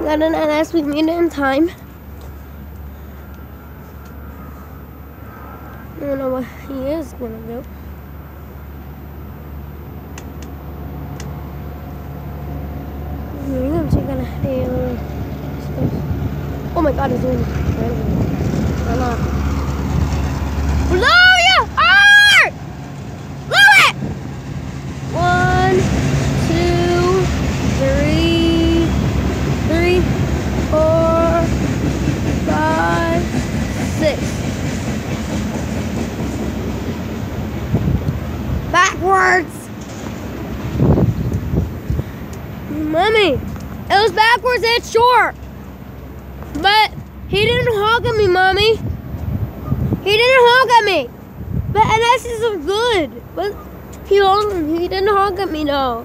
got an NS. We made it in time. I don't know what he is gonna do. Oh my god, it's doing Backwards! Mommy, it was backwards and short. But he didn't honk at me, Mommy. He didn't honk at me. But NS's are good. But he, he didn't honk at me, though.